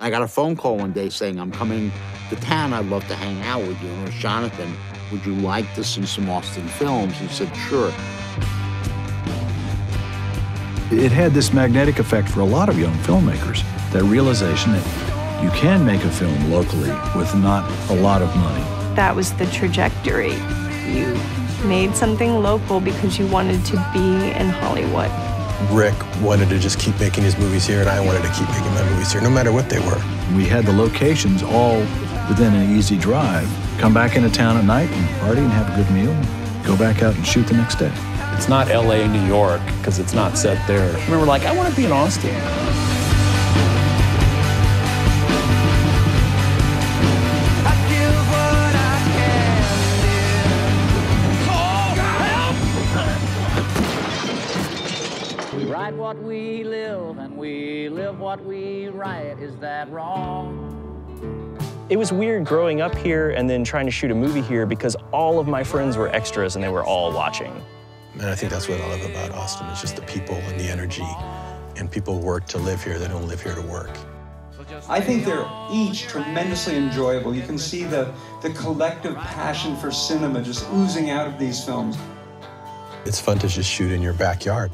I got a phone call one day saying, I'm coming to town. I'd love to hang out with you. And it was Jonathan, would you like to see some Austin films? He said, sure. It had this magnetic effect for a lot of young filmmakers, that realization that you can make a film locally with not a lot of money. That was the trajectory. You made something local because you wanted to be in Hollywood. Rick wanted to just keep making his movies here, and I wanted to keep making my movies here, no matter what they were. We had the locations all within an easy drive. Come back into town at night and party and have a good meal, and go back out and shoot the next day. It's not LA, New York, because it's not set there. I remember, like, I want to be in Austin. We write what we live and we live what we write. Is that wrong? It was weird growing up here and then trying to shoot a movie here because all of my friends were extras and they were all watching. And I think that's what I love about Austin, is just the people and the energy. And people work to live here, they don't live here to work. I think they're each tremendously enjoyable. You can see the, the collective passion for cinema just oozing out of these films. It's fun to just shoot in your backyard.